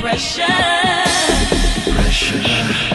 Pressure. Pressure.